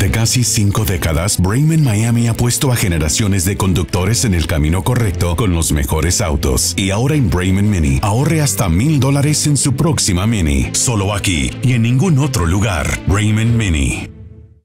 Durante casi cinco décadas, Brayman Miami ha puesto a generaciones de conductores en el camino correcto con los mejores autos. Y ahora en Brayman Mini, ahorre hasta mil dólares en su próxima Mini. Solo aquí y en ningún otro lugar. Brayman Mini.